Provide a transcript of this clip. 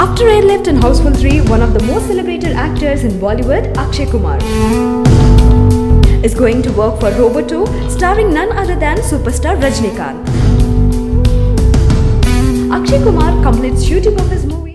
After Airlift and Housefull 3, one of the most celebrated actors in Bollywood, Akshay Kumar, is going to work for Robo 2, starring none other than superstar Rajnikant. Akshay Kumar completes shooting of his movie.